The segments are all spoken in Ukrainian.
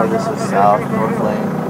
this is south, north lane.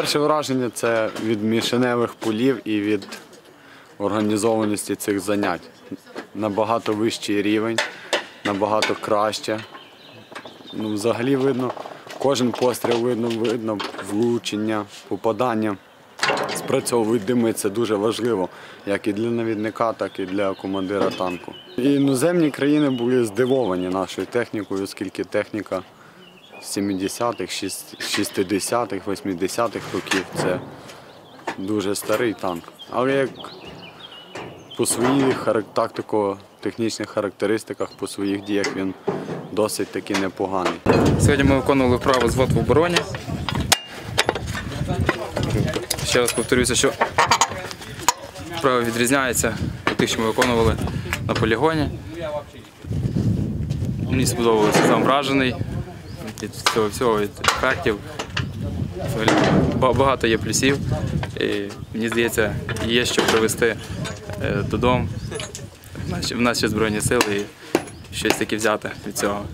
Перше враження це від мішеневих полів і від організованості цих занять. Набагато вищий рівень, набагато краще. Ну, взагалі видно, кожен постріл видно, видно влучення, попадання. Спрацьовують дими, це дуже важливо, як і для навідника, так і для командира танку. І іноземні країни були здивовані нашою технікою, оскільки техніка 70-х, 60-х, 80-х років це дуже старий танк. Але як по своїх тактико-технічних характеристиках, по своїх діях він досить таки непоганий. Сьогодні ми виконували вправу звод в обороні. Ще раз повторюся, що вправа відрізняється від тих, що ми виконували на полігоні. Мені сподобалося сам вражений від цього всього, від ефектів. Багато є плюсів. І мені здається, є що привезти е, додому в наші Збройні сили і щось таке взяти від цього.